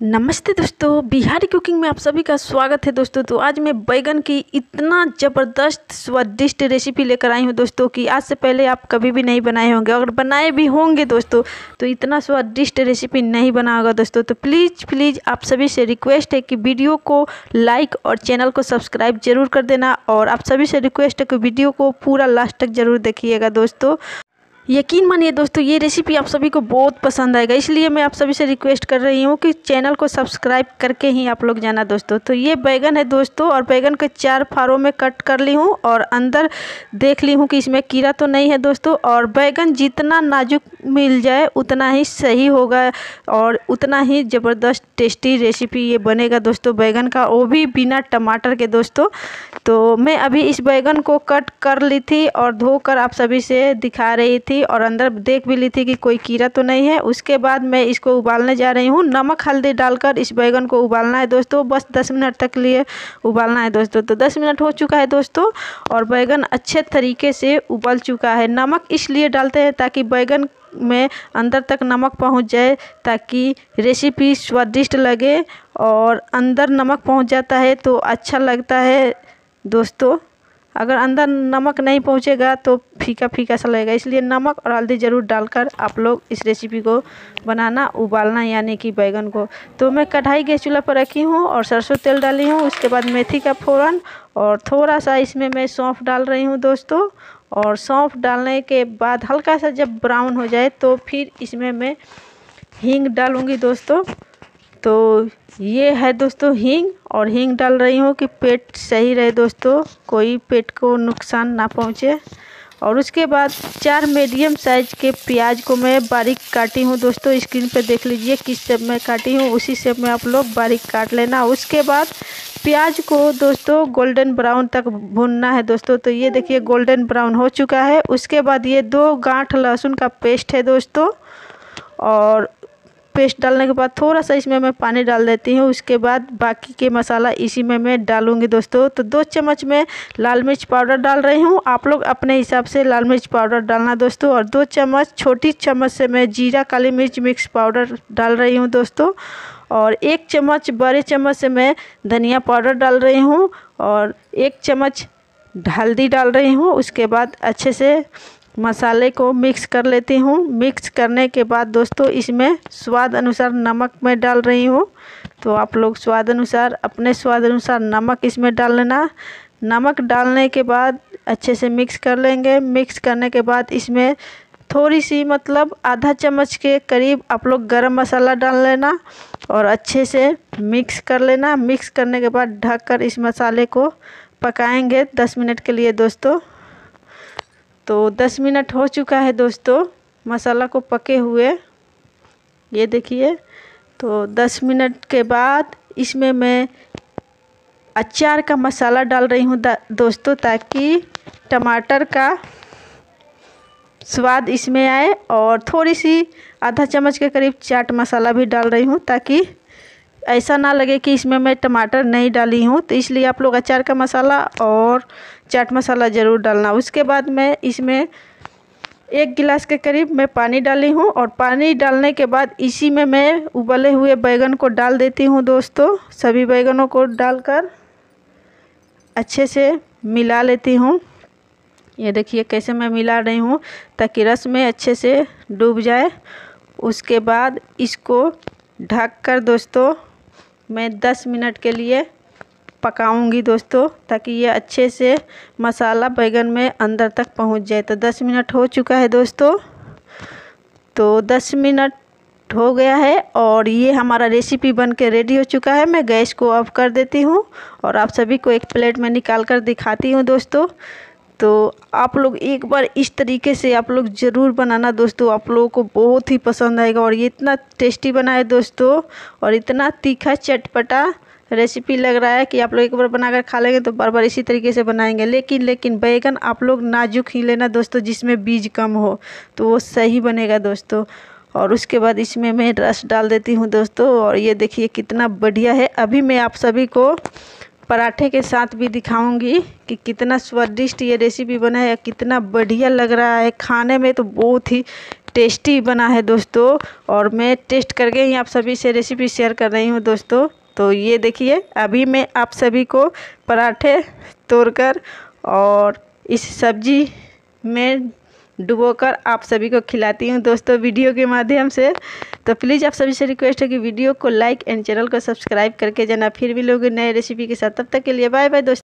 नमस्ते दोस्तों, बिहारी कुकिंग में आप सभी का स्वागत है दोस्तों। तो आज मैं बैगन की इतना ज़बरदस्त, स्वादिष्ट रेसिपी लेकर आई हूँ दोस्तों कि आज से पहले आप कभी भी नहीं बनाए होंगे। अगर बनाए भी होंगे दोस्तों तो इतना स्वादिष्ट रेसिपी नहीं बना होगा दोस्तों। तो प्लीज़ प्लीज़ आप सभी से रिक्वेस्ट है कि वीडियो को लाइक और चैनल को सब्सक्राइब ज़रूर कर देना और आप सभी से रिक्वेस्ट है कि वीडियो को पूरा लास्ट तक ज़रूर देखिएगा दोस्तों। यकीन मानिए दोस्तों, ये रेसिपी आप सभी को बहुत पसंद आएगा। इसलिए मैं आप सभी से रिक्वेस्ट कर रही हूँ कि चैनल को सब्सक्राइब करके ही आप लोग जाना दोस्तों। तो ये बैगन है दोस्तों और बैगन के चार फारों में कट कर ली हूँ और अंदर देख ली हूँ कि इसमें कीड़ा तो नहीं है दोस्तों और बैगन जितना नाजुक मिल जाए, उतना ही सही होगा और उतना ही ज़बरदस्त टेस्टी रेसिपी ये बनेगा दोस्तों बैगन का, वो भी बिना टमाटर के दोस्तों। तो मैं अभी इस बैगन को कट कर ली थी और धोकर आप सभी से दिखा रही थी। थी और अंदर देख भी ली थी कि कोई कीड़ा तो नहीं है। उसके बाद मैं इसको उबालने जा रही हूँ। नमक, हल्दी डालकर इस बैगन को उबालना है दोस्तों। बस दस मिनट तक लिए उबालना है दोस्तों। तो दस मिनट हो चुका है दोस्तों और बैगन अच्छे तरीके से उबल चुका है। नमक इसलिए डालते हैं ताकि बैगन में अंदर तक नमक पहुँच जाए, ताकि रेसिपी स्वादिष्ट लगे और अंदर नमक पहुँच जाता है तो अच्छा लगता है दोस्तों। अगर अंदर नमक नहीं पहुँचेगा तो फीका फीका सा लगेगा। इसलिए नमक और हल्दी ज़रूर डालकर आप लोग इस रेसिपी को बनाना, उबालना, यानी कि बैगन को। तो मैं कढ़ाई गैस चूल्हा पर रखी हूँ और सरसों तेल डाली हूँ। उसके बाद मेथी का फ़ोरन और थोड़ा सा इसमें मैं सौंफ डाल रही हूँ दोस्तों। और सौंफ डालने के बाद हल्का सा जब ब्राउन हो जाए तो फिर इसमें मैं हींग डालूँगी दोस्तों। तो ये है दोस्तों हींग और हींग डाल रही हूँ कि पेट सही रहे दोस्तों, कोई पेट को नुकसान ना पहुँचे। और उसके बाद चार मीडियम साइज़ के प्याज को मैं बारीक काटी हूँ दोस्तों स्क्रीन पे देख लीजिए किस शेप में काटी हूँ, उसी शेप में आप लोग बारीक काट लेना। उसके बाद प्याज को दोस्तों गोल्डन ब्राउन तक भूनना है दोस्तों तो ये देखिए गोल्डन ब्राउन हो चुका है। उसके बाद ये दो गांठ लहसुन का पेस्ट है दोस्तों, और पेस्ट डालने के बाद थोड़ा सा इसमें मैं पानी डाल देती हूँ। उसके बाद बाकी के मसाला इसी में मैं डालूँगी दोस्तों। तो दो चम्मच में लाल मिर्च पाउडर डाल रही हूँ। आप लोग अपने हिसाब से लाल मिर्च पाउडर डालना दोस्तों। और दो चम्मच, छोटी चम्मच से मैं जीरा, काली मिर्च मिक्स पाउडर डाल रही हूँ दोस्तों। और एक चम्मच, बड़े चम्मच से मैं धनिया पाउडर डाल रही हूँ। और एक चम्मच हल्दी डाल रही हूँ। उसके बाद अच्छे से मसाले को मिक्स कर लेती हूँ। मिक्स करने के बाद दोस्तों इसमें स्वाद अनुसार नमक मैं डाल रही हूँ। तो आप लोग स्वाद अनुसार, अपने स्वाद अनुसार नमक इसमें डाल लेना। नमक डालने के बाद अच्छे से मिक्स कर लेंगे। मिक्स करने के बाद इसमें थोड़ी सी मतलब आधा चम्मच के करीब आप लोग गरम मसाला डाल लेना और अच्छे से मिक्स कर लेना। मिक्स करने के बाद ढककर इस मसाले को पकाएँगे दस मिनट के लिए दोस्तों। तो दस मिनट हो चुका है दोस्तों, मसाला को पके हुए। ये देखिए तो दस मिनट के बाद इसमें मैं अचार का मसाला डाल रही हूँ दोस्तों, ताकि टमाटर का स्वाद इसमें आए और थोड़ी सी आधा चम्मच के करीब चाट मसाला भी डाल रही हूँ, ताकि ऐसा ना लगे कि इसमें मैं टमाटर नहीं डाली हूँ तो इसलिए आप लोग अचार का मसाला और चाट मसाला ज़रूर डालना। उसके बाद मैं इसमें एक गिलास के करीब मैं पानी डाली हूँ और पानी डालने के बाद इसी में मैं उबले हुए बैगन को डाल देती हूँ दोस्तों। सभी बैगनों को डालकर अच्छे से मिला लेती हूँ। ये देखिए कैसे मैं मिला रही हूँ, ताकि रस में अच्छे से डूब जाए। उसके बाद इसको ढक कर दोस्तों मैं 10 मिनट के लिए पकाऊँगी दोस्तों, ताकि ये अच्छे से मसाला बैगन में अंदर तक पहुँच जाए। तो 10 मिनट हो चुका है दोस्तों। तो 10 मिनट हो गया है और ये हमारा रेसिपी बन के रेडी हो चुका है। मैं गैस को ऑफ़ कर देती हूँ और आप सभी को एक प्लेट में निकाल कर दिखाती हूँ दोस्तों। तो आप लोग एक बार इस तरीके से आप लोग ज़रूर बनाना दोस्तों। आप लोगों को बहुत ही पसंद आएगा और ये इतना टेस्टी बना है दोस्तों और इतना तीखा चटपटा रेसिपी लग रहा है कि आप लोग एक बार बनाकर खा लेंगे तो बार बार इसी तरीके से बनाएँगे। लेकिन लेकिन बैगन आप लोग नाजुक ही लेना दोस्तों, जिसमें बीज कम हो तो वो सही बनेगा दोस्तों। और उसके बाद इसमें मैं रस डाल देती हूँ दोस्तों और ये देखिए कितना बढ़िया है। अभी मैं आप सभी को पराठे के साथ भी दिखाऊँगी कि कितना स्वादिष्ट ये रेसिपी बना है, कितना बढ़िया लग रहा है। खाने में तो बहुत ही टेस्टी बना है दोस्तों और मैं टेस्ट करके ही आप सभी से रेसिपी शेयर कर रही हूँ दोस्तों। तो ये देखिए, अभी मैं आप सभी को पराठे तोड़कर और इस सब्ज़ी में डुबोकर आप सभी को खिलाती हूँ दोस्तों वीडियो के माध्यम से। तो प्लीज़ आप सभी से रिक्वेस्ट है कि वीडियो को लाइक एंड चैनल को सब्सक्राइब करके जाना। फिर भी लोग नए रेसिपी के साथ। तब तक के लिए बाय बाय दोस्तों।